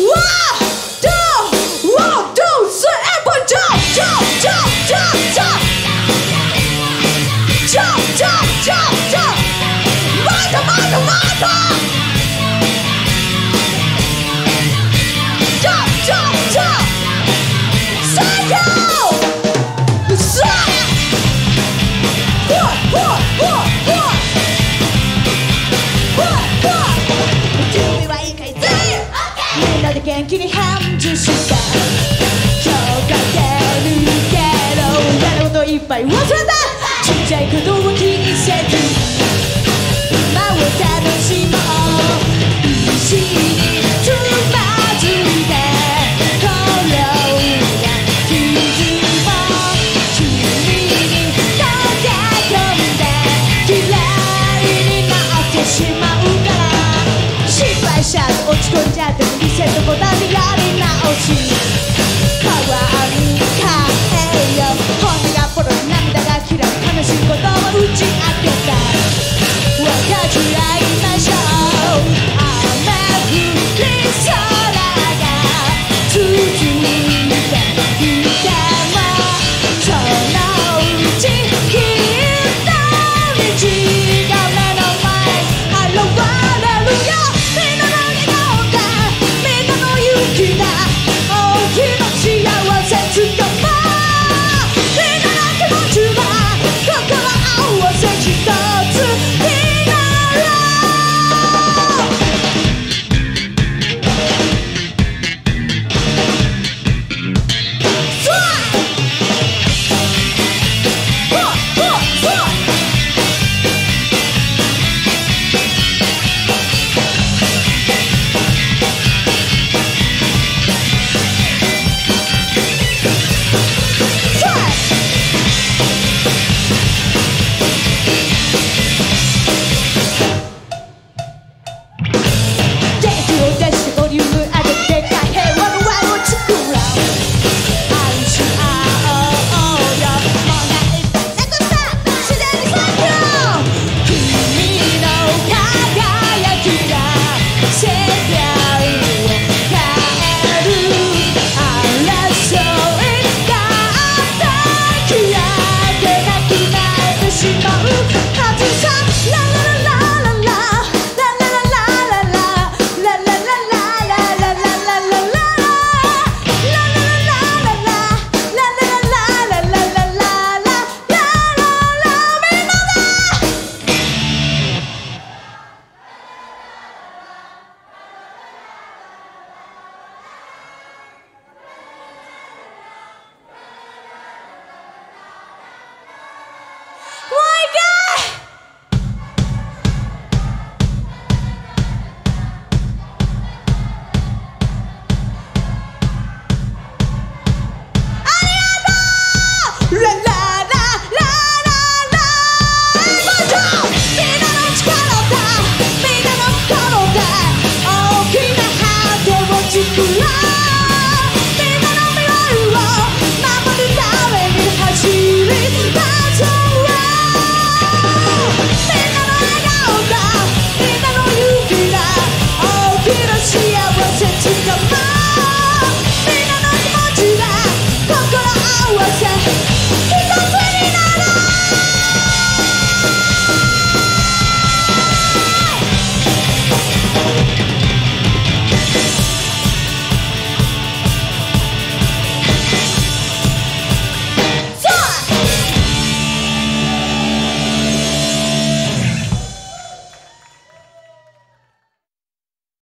哇気に返事した。今日かけるけど嫌なこといっぱい忘れた。ちっちゃいこと